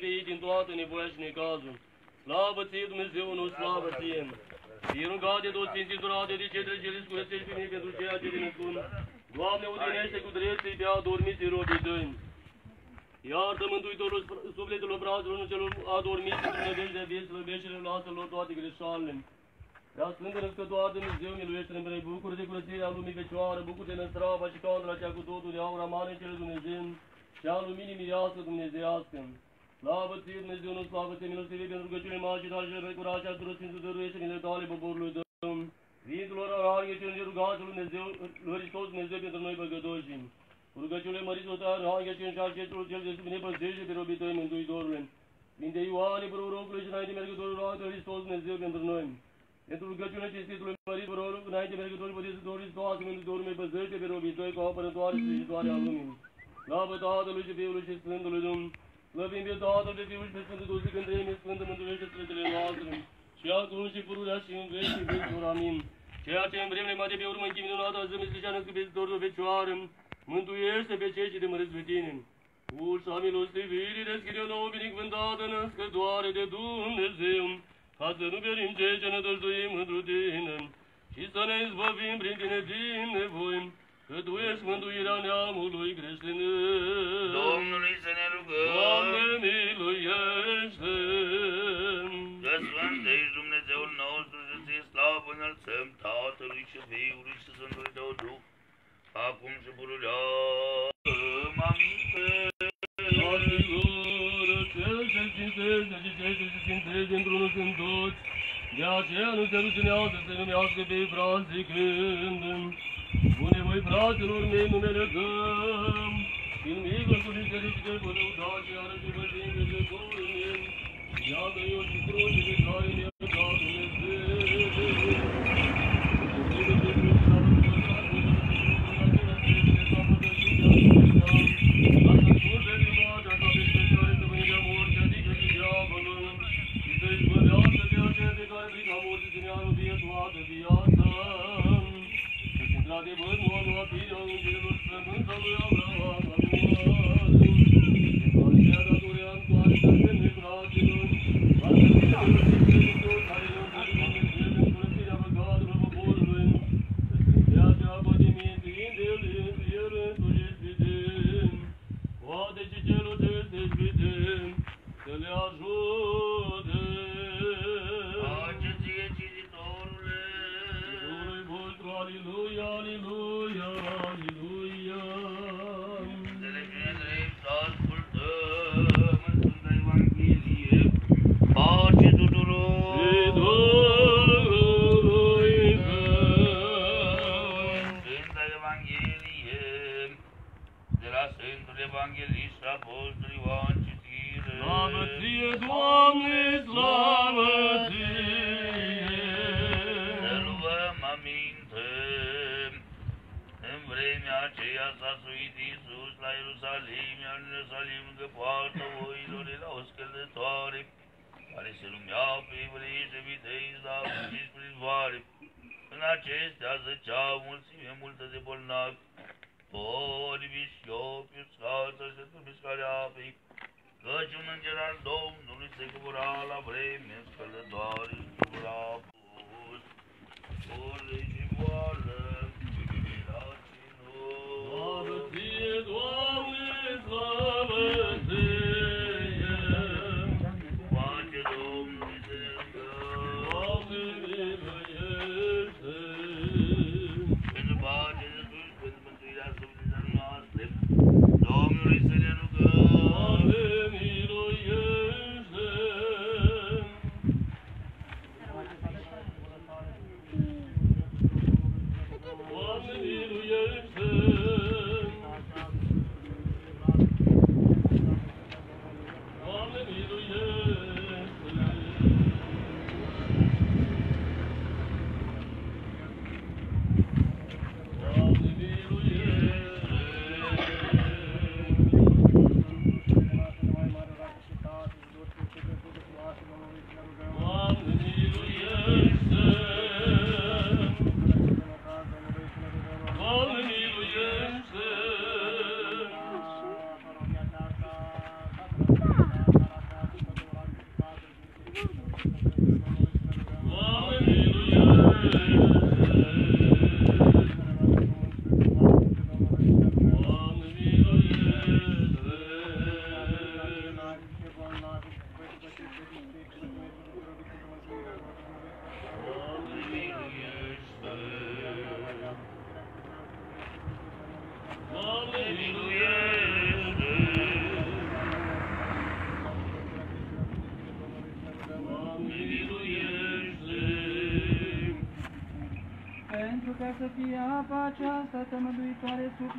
Fii din toată nevoia și necazul. Slavă ție, Dumnezeu, nu slavă ție. Fii rugat de toți sfinții durate de cetele ce le scurețești pe mine pentru ceea ce vine spun. Doamne, odinește cu dreptul pe adormiții robii tăi. Iartă Mântuitorul sufletelor braților nu celor adormiți într-un nădejde de vieți, slăbește-le, lasă-lor toate greșalele. Prea Sfântă Născătoare Dumnezeu, miluiește-ne pe bucură de curățirea lumii fecioară, bucură-te în strava și candra cea cu totul de aur amare cele Dumnezeu, și a luminii mirească dumnezeiască. Slavă ție, Dumnezeu, nu slavă ție, milostive pentru rugăciune mari și tale și pe curaj și tuturor Sfințul dăruiește mine tale poporului tău. Sfinților aranghe și îngerul Gașul Dumnezeu, lui Hristos Dumnezeu pentru noi păcătoși. Rugăciune măriți-o ta, aranghe și înșașetul cel de sub nepăzește pe robii tăi, Mântuitorule. Sfinte Ioane, prorocului și înainte mergătorul roagă Hristos Dumnezeu pentru noi. Pentru rugăciune cinstitului mărit proroc, înainte mergătorul pădesitor Hristos, Mântuitorul meu păzește pe robii tăi cu apărătoare și slujitoare a lumii. Slavă Tatălui și Fiului și Sfântului Domn, slăvim pe Tatăl, pe Fiul și pe Sfântul Duh, când trăim Sfântă Mântuiește Sfântele noastre, și acum și pururea și în veci și vecilor, amin. Ceea ce în vremele mai de pe urmă închim minunată, zămislicea născăpitorul Fecioară, mântuiește pe cei ce te măresc pe tine. Ușa milostivirii deschide o nouă binecuvântată născătoare de Dumnezeu, ca să nu pierim cei ce ne dăjduim într tine, și să ne izbăvim prin tine din nevoi, că Tu ești mântuirea neamului creștinesc. Domnului să ne rugăm. Doamne, miluiește! Că Sfânt ești Dumnezeul nostru și ție slavă înălțăm Tatălui și Fiului și Sfântului Tău Duh, acum și pururea. Aminte. Fraților, cel ce cinstește și cel ce se cinstește într-unul sunt toți, de aceea nu se rușinează să numească pe frații când. Spune voi, fraților mei, numele dăm, în mijlocul bisericii vă lăudați, iară și vă dinge de Domnul, iată eu și cruce de care mi-a dat Dumnezeu. Într-adevăr, nu a luat firea îngerilor strământ al lui Abraham, al lui Abraham,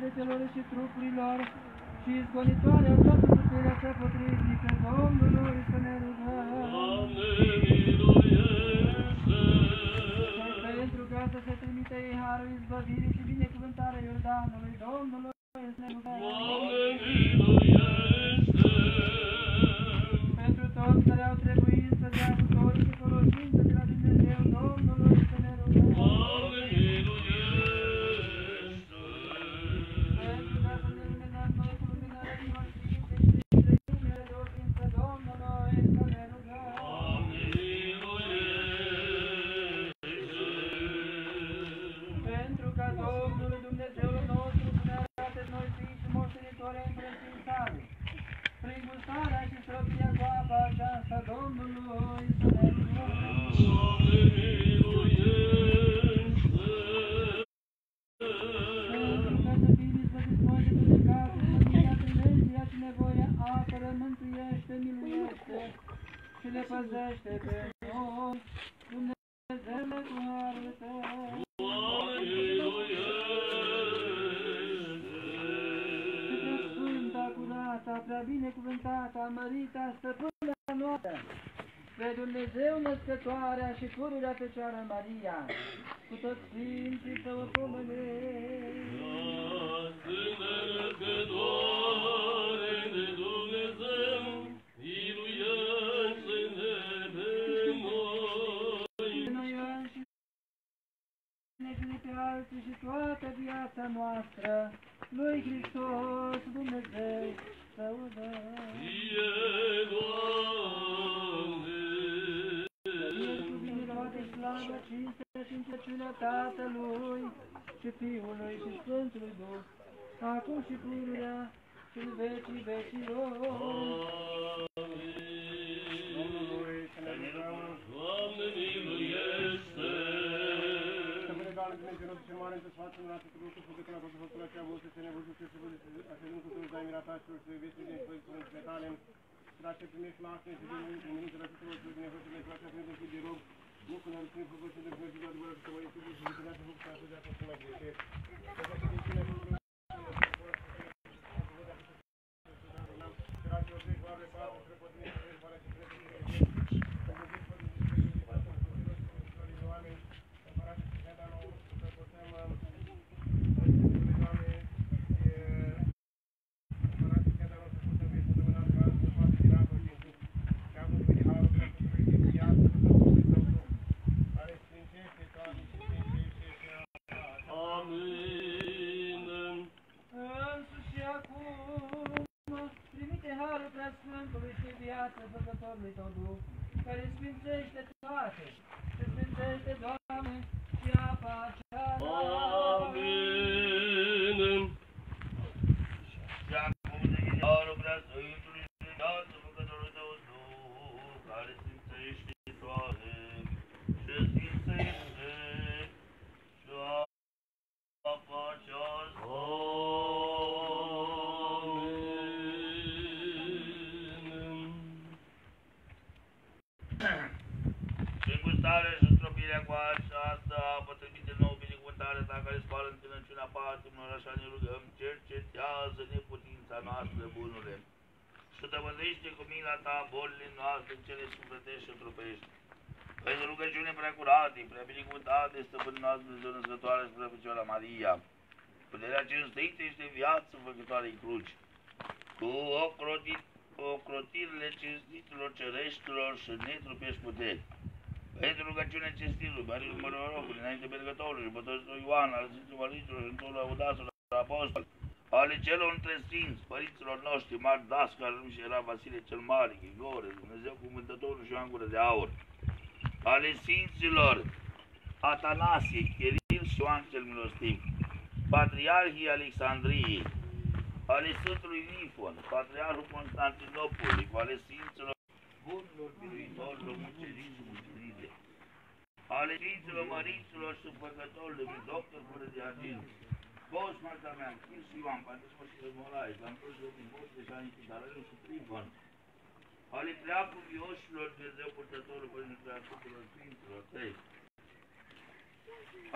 sufletelor și trupurilor și izgonitoare a toată puterea cea potrivnică Domnului să ne rugăm. Doamne, miluiește! Și pentru ca să se trimite ei harul izbăvirii și binecuvântarea Iordanului Domnului curată, prea binecuvântată, mărita, stăpâna noastră, pe Dumnezeu născătoarea și pururea Fecioară Maria, cu toți sfinții să o pomenești. Născătoare de Dumnezeu, miluiește-ne pe noi. Noi și ne pe alții și toată viața noastră, lui Hristos Dumnezeu să o dăm. Fie, Doamne, Fie cu bine toate slavă, cinste și înțeciunea Tatălui și Fiului și Sfântului Duh, acum și pururea și în vecii vecilor. Mare, într sfatul în atât lucru, făcătura toată făcătura cea bună, să se nevăzut și să vă așezăm cu toți dai miratașilor și să iubiți din părinți părinții tale, și la ce primești la astăzi și din umilită la tuturor celor din nevoie, pentru aceea Părinte Fiul de rog, nu cu ne-am ținut făcut și de Dumnezeu de adevărat și să vă iubiți și să vă făcut să așa de acum să mai greșesc. Să vă făcut cine cu Dumnezeu, Amin. Însuși acum, trimite harul preasfântului și viață făcătorului tău Duh, care sfințește toate, și sfințește, Doamne, și apa aceasta. Amin. Și acum de harul prea Sfântului și viață făcătorului tău Duh, care sfințește toate și sfințește și apa aceasta. Și gustare și stropirea cu aceasta, potrivit nou binecuvântarea ta care spală înțelepciunea patimilor, așa ne rugăm, cercetează neputința noastră, bunule. Și tămăzește cu mila ta bolile noastre, cele sufletești și trupești. Pentru rugăciune prea curate, prea binecuvântate, stăpânul noastră, Dumnezeu născătoare și prea Fecioara Maria. Puterea cinstită este viață făcătoare-i cruci. Cu ocrotit, ocrotirile cinstitilor cereștilor și netrupești puteri. Pentru rugăciune cinstitul, Marii Mărorocului, înainte mergătorului, Bătăștul Ioan, al Sfinților Măriților, în totul Audasul, Apostol, ale celor între sfinți, părinților noștri, mari Dascar, și era Vasile cel Mare, Grigore, Dumnezeu Cuvântătorul și Ioan Gură de Aur, ale sfinților Atanasie, Chiril și Ioan cel Milostiv, Patriarhii Alexandriei, ale Sfântului Nifon, Patriarhul Constantinopolului, cu ale Sfinților Bunilor, Biruitorilor, Mucenici și Mucenite, ale Sfinților Măriților și Făcătorului, Doctor fără de argint, Boș Martamean, Chis Ioan, Patismă și Moraes, Lamproșilor din Boș de Șani Chitarelul și Trifon, ale preacuvioșilor Dumnezeu Purtătorul Părintelor Preasfinților Sfinților Tăi,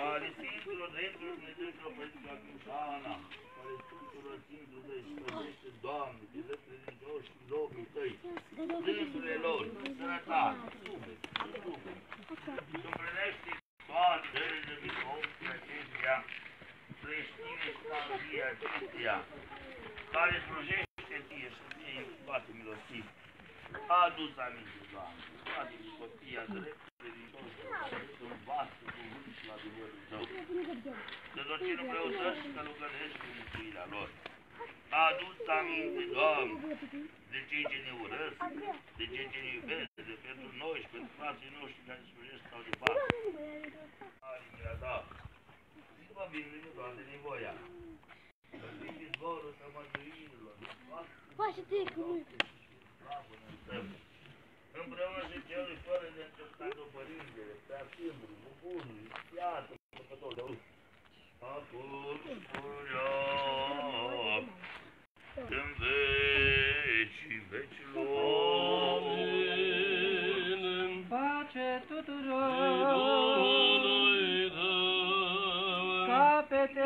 ale Sfinților Dreptului Dumnezeu și Părinților Acrușana, ale Sfinților Sfinților și păzește, Doamne, de drept credincioși și locul Tăi, rândurile lor, sănătate, suflet, suflet, și împlinește toate dările bisovului acestuia, creștine și calvia acestuia, care slujește Ție și Ție foarte milostiv. A adus aminte, Doamne, toate copia drept credincioși, să învață cuvântul și adevărul Tău. Să tot ce nu preotăși călugărești cu mântuirea lor. A adus aminte, Doamne, de cei ce ne urăsc, de cei ce ne iubesc, de pentru noi și pentru frații noștri care slujesc sau de față. Arimea ta, și mă bine cu toată nevoia. Să fii izvorul tămăduirilor, de toate Paște-te cu slavă înălțăm. Împreună și celui fără de încercat o părintele, prea singurul, bunului, iată, făcător de urât. Acum purea în vecii vecilor.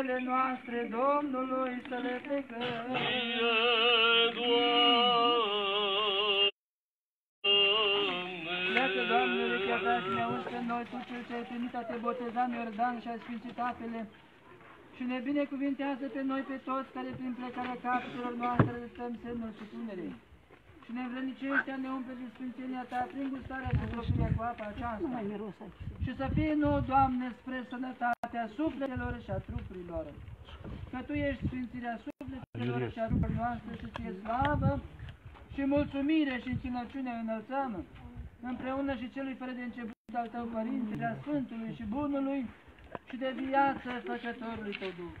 Capetele noastre Domnului să le plecăm. Fie, Pleacă, Doamne, Doamne, recheta și ne auzi pe noi, Tu cel ce ai primit a te boteza în Iordan și ai sfințit apele și ne binecuvintează pe noi pe toți care prin plecarea capetelor noastre stăm semnul supunerii. Și ne învrednicește a ne umple de sfințenia Ta prin gustarea și tropirea cu apa aceasta. Și să fie nouă, Doamne, spre sănătatea sufletelor și a trupurilor. Că Tu ești sfințirea sufletelor și a trupurilor noastre și Ție slavă și mulțumire și închinăciune înălțăm, împreună și celui fără de început al Tău, Părinte, a Sfântului și Bunului și de viață Făcătorului Tău Duh,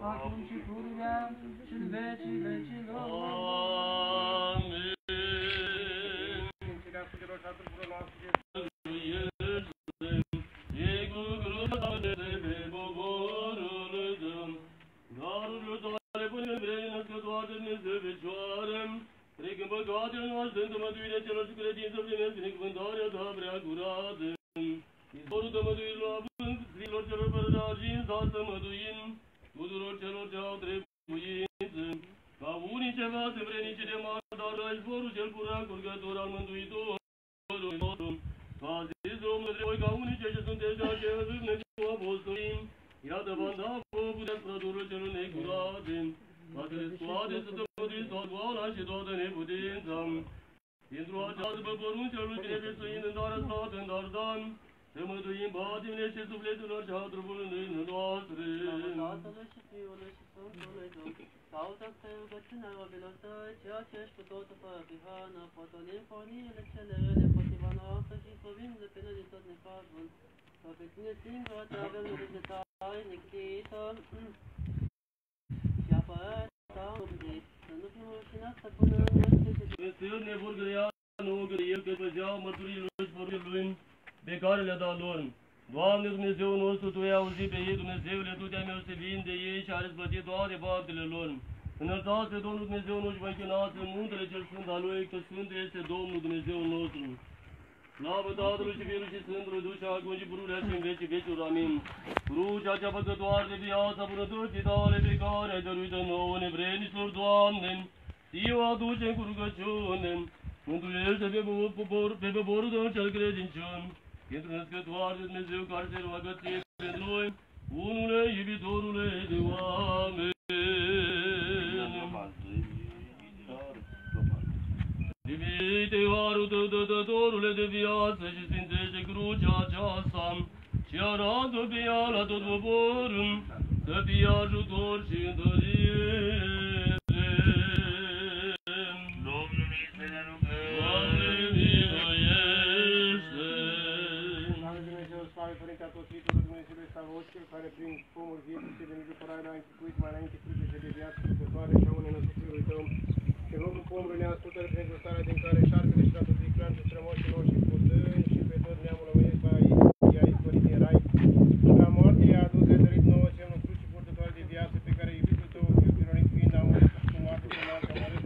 acum și pururea și în vecii vecilor. Amin. Sfințirea sufletelor și a trupurilor noastre, Dumnezeu Fecioară, trecând păcatele noastre în tămăduirea celor și credință primesc binecuvântarea ta prea curată. Izvorul tămăduirilor având zilor celor fără de argint, da să măduim tuturor celor ce au trebuință. Ca unii ceva se vrenice de mare, dar la izvorul cel curat curgător al Mântuitorului nostru. Ca zis Domnul de voi ca unii ce sunteți de aceea zâvne cu apostolii, iată v-am dat vouă puteți prădurul celor necurate, ca să le scoate să tămăduiți toată goala și toată neputința. Pentru această pe poruncea lui Binevesuind în dar stat, în dar dan, să măduim patimile și sufletelor și a trupului noastre. Tatălui și Fiului și Sfântului Duh, caută pe rugăciunea robilor tăi, ceea ce ești cu totul fără prihană, potolim pornirile cele rele împotriva noastră și izbăvim de pe noi din tot necazul. Că pe tine singură te avem de tare nectită și apărarea ta umbrit, să nu fim rușinați să punem în noastre de Sfânt nevurgărea, nu că el că păzeau mărturilor și poruncilor lui pe care le-a dat lor. Doamne Dumnezeu nostru, Tu ai auzit pe ei, Dumnezeule, Tu te-ai milostivit de ei și ai răsplătit toate faptele lor. Înălțați pe Domnul Dumnezeu nostru și vă închinați în muntele cel sfânt al Lui, că Sfânt este Domnul Dumnezeu nostru. Slavă Tatălui și Fiului și Sfântului Duh și acum și pururea și în vecii veciuri. Amin. Crucea cea păcătoare de viața bunătății tale pe care ai dăruit-o nouă nevrednicilor, Doamne, Ție o aducem cu rugăciune. Mântuiește pe popor, pe poporul tău cel credincios, pentru născătoare de Dumnezeu care se roagă ție pentru noi, unule iubitorule de oameni. Divite harul tău, dătătorule de viață și sfințește crucea aceasta și arată pe ea la tot poporul să fie ajutor și întărire. Domnului să ne rugăm. Doamne, miluiește! Slavă Dumnezeu, slavă Părinte Atotitului Dumnezeu Stavos, cel care prin pomul vieții și de mijlocul l-a închipuit mai înainte frântece de viață lucrătoare și a unei născuțiului tău. Și în locul pomului ne ascultă prin gustarea din care șarpele și la toți viclean și strămoșii noștri putâni și pe tot neamul omenesc va i-a izbărit din rai. Și la moarte i-a adus de dărit nouă semnul crucii purtătoare de viață pe care iubitul tău, fiul ironit fiind, a murit cu moarte pe moarte a omorât.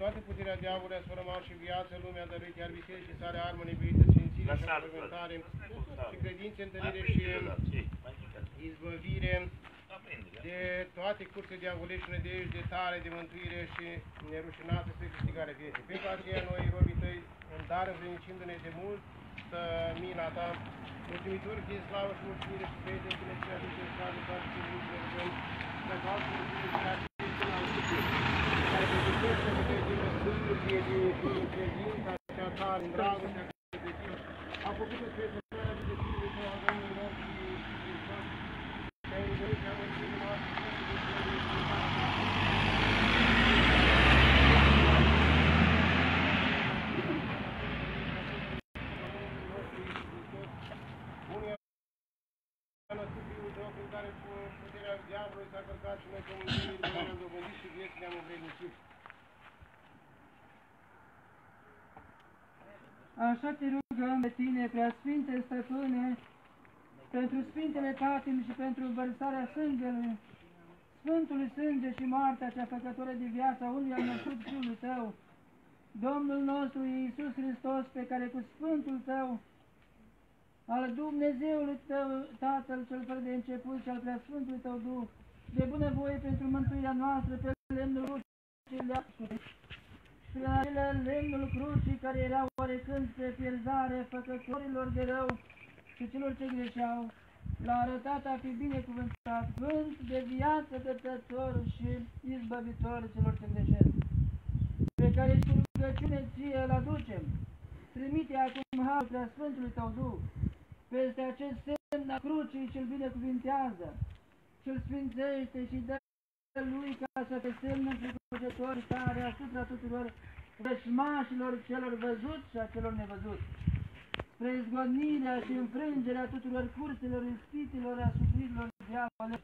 Toată puterea diavolului a sfărămat și viața lumii mi-a dăruit, iar bisericii sale armă nebuită, sfințire și Lăsați, înfrământare lăsați. și credință, întărire și izbăvire de toate curse de avolești, nădejde, de tare, de mântuire și nerușinată spre câștigare vieții. Pentru aceea noi, robii tăi, în dar învrednicindu-ne de mult, să mila ta, mulțumitor fie slavă și mulțumire și spre de înțelepciunea Duhului și slavă toate și lucrurile rugăm, să facă mulțumire și la Sfântul al Duhului, care te ducește cu tăi din Sfântul fie din Fiul credința cea ta, în dragostea care de tine, a făcut-o spre săptămâna de Fiului tău, a Domnului nostru Iisus Hristos, te-ai rugărit și a mântuit noastră, Sfântul Dumnezeu, Sfântul Unii a născut Fiul Tău prin care cu puterea diavolului s-a călcat și noi pe mântuire de ne-am dobândit și vieții ne-am învrednicit. Așa te rugăm pe tine, preasfinte stăpâne, pentru Sfintele Patim și pentru vărsarea sângelui, Sfântul Sânge și moartea cea făcătoare de viața unui al născut Fiul Tău, Domnul nostru Iisus Hristos, pe care cu Sfântul Tău, al Dumnezeului Tău, Tatăl cel fără de început și al Preasfântului Tău Duh, de bunăvoie pentru mântuirea noastră pe lemnul crucii leacului, prin acele lemnul crucii care erau oarecând spre pierzare făcătorilor de rău și celor ce greșeau, l-a arătat a fi binecuvântat, vânt de viață dătător și izbăvitor celor ce greșesc, pe care și cu rugăciune ție îl aducem. Trimite acum harul prea Sfântului Tău Duh, peste acest semn a crucii și-l binecuvintează, și-l sfințește și dă lui ca să te semnă înfricoșător tare asupra tuturor rășmașilor celor văzuți și a celor nevăzuți, spre izgonirea și înfrângerea tuturor curselor ispitelor asupririlor diavole.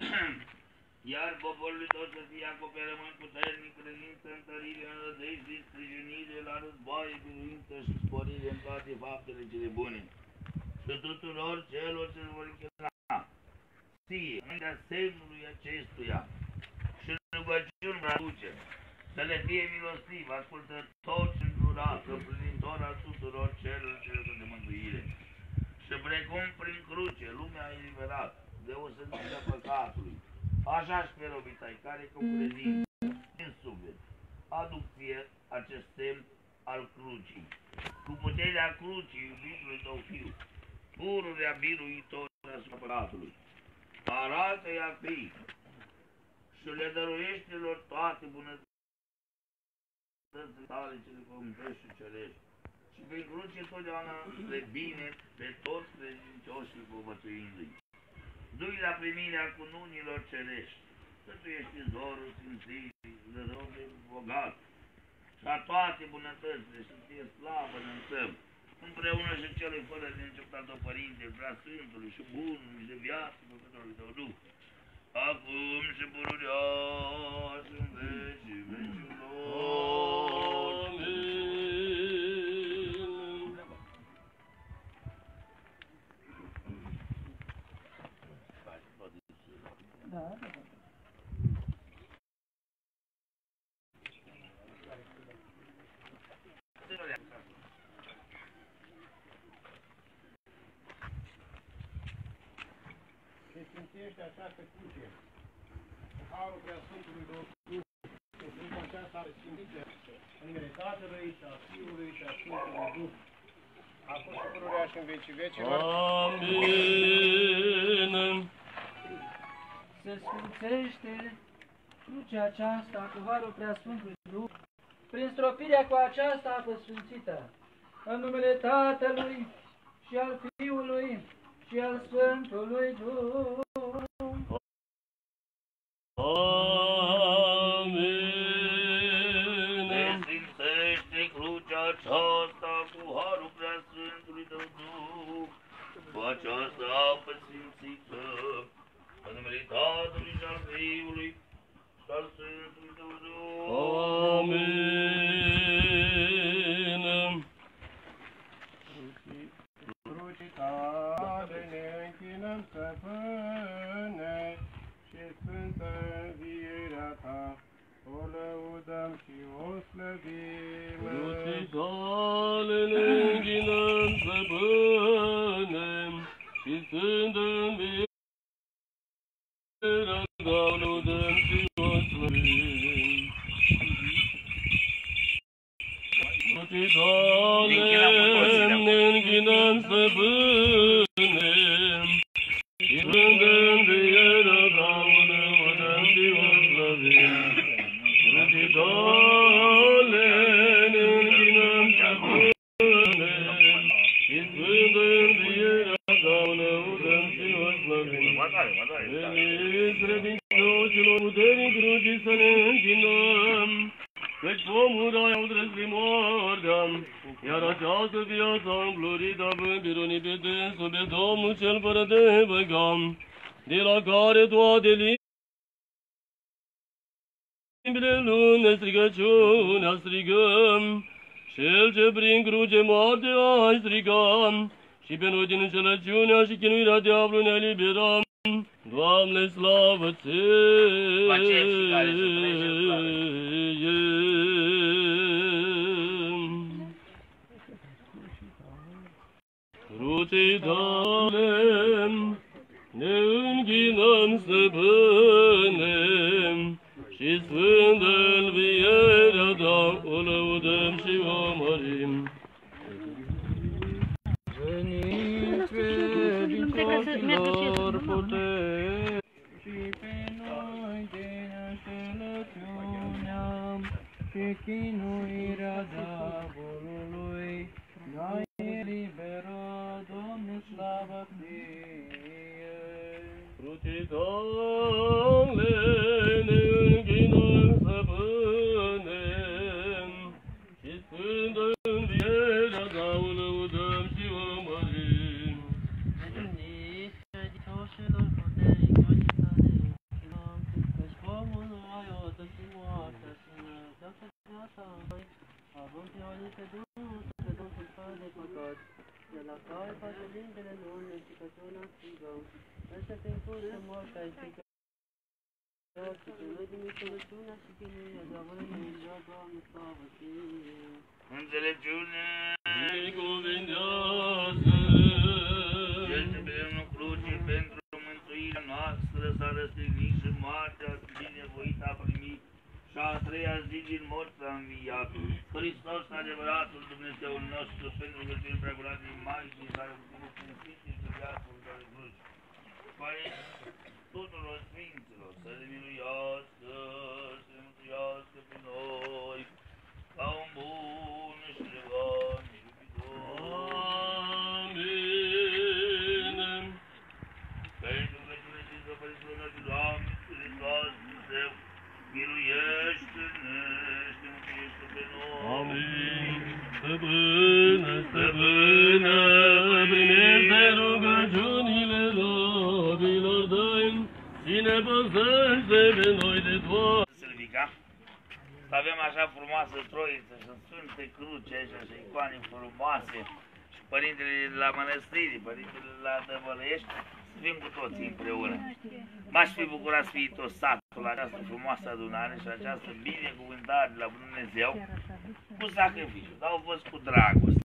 Iar poporul tău să fie acoperământ puternic, credință, întărire, înrădejde, sprijinire la războaie, biruință și sporire în toate faptele cele bune. Și tuturor celor ce vor închina, ție, înaintea semnului acestuia și rugăciuni vă aduce, să le fie milostiv, ascultător și înjurat, împlinitor al tuturor celor ce sunt de mântuire. Și precum prin cruce lumea a eliberat de o sândirea păcatului, Așa și pe robii tăi, care cu credință în suflet aduc ție acest semn al crucii. Cu puterea crucii, iubitului tău fiu, pururea biruitor asupra păcatului. Arată-i a fi și le dăruiește lor toate bunătățile tale cele pământești și cerești. Și prin cruce totdeauna le bine pe toți credincioșii povățuindu-i. Du-i la primirea cununilor cerești, că tu ești izvorul sfințirii, zărău de bogat, și a toate bunătățile să fie slavă în tău, împreună și celui fără de început tău Părinte, prea Sfântului și Bunului de viață, Păcătorului tău Duh, acum și pururea și în vecii vecilor. Se sfințește această cruce. Cu harul prea Sfântului Duh, în crucea aceasta sfințită, în numele Tatălui și a Fiului și a Sfântului Duh. Acum și pururea și în vecii vecilor. Amin. Se sfințește crucea aceasta cu harul preasfântului Duh, prin stropirea cu aceasta apă sfințită, în numele Tatălui și al Fiului și al Sfântului Duh. Se Amin. sfințește crucea aceasta cu harul preasfântului tău Duh, cu această apă sfințită, în numele Tatălui și al Fiului și al Sfântului tău Duh. Amin. Crucii tale ne închinăm, stăpâne, și slăvirea ta, o lăudăm și o pomul rai au trăslit moartea, iar această viață înflorită având bironii pe dânsul pe Domnul cel fără de păcam, de la care toate limbile lune strigăciunea strigăm, cel ce prin cruce moarte ai strigam, și pe noi din înșelăciunea și chinuirea diavolului ne eliberăm. Doamne, slavă ție! Facem și care să trece slavă. Crucii tale ne închinăm să pânem și sfântă învierea ta o lăudăm și o mărim. Veniți, credincioșilor, puteți și pe noi din înșelăciunea și chinuirea viața în noi, având pironit pe Dumnezeu, pe Domnul fără de păcat, de la care face limbile lune și căciuna strigăm, peste prin cruce moartea ai strigat, și pe noi din înțelepciunea și chinuirea diavolului ne ia, Doamne, slavă ție! Înțelepciune. Binecuvintează! Cel ce pe lemnul crucii pentru mântuirea noastră s-a răstignit și moartea binevoit a primit și a treia zi din morți a înviat. Hristos adevăratul Dumnezeul nostru pentru că cel preacurat din Maicii s-a răstignit în Sfinții și viațul care cruci. Părinți tuturor Sfinților să ne miluiască, să ne mântuiască pe noi, ca un bun sfânte cruce așa și icoane frumoase și părintele la mănăstiri, părintele la Dăvălăiești, să fim cu toții împreună. M-aș fi bucurat să fie tot satul la această frumoasă adunare și această binecuvântare de la Dumnezeu cu sacrificiu, dar au fost cu dragoste.